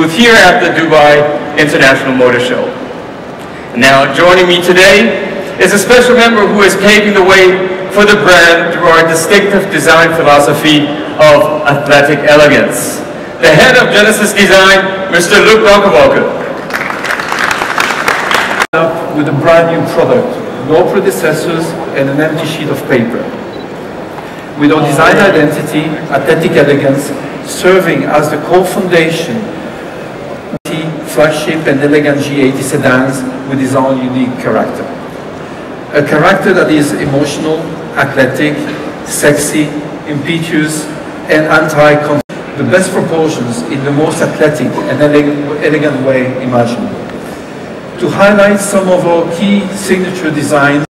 booth here at the Dubai International Motor Show. Now, joining me today is a special member who is paving the way for the brand through our distinctive design philosophy of athletic elegance. The head of Genesis Design, Mr. Luc Donckerwolke. With a brand new product, no predecessors and an empty sheet of paper. With our design identity, athletic elegance, serving as the core foundation flagship and elegant G80 sedans with his own unique character. A character that is emotional, athletic, sexy, impetuous, and anti the best proportions in the most athletic and elegant way imaginable. To highlight some of our key signature designs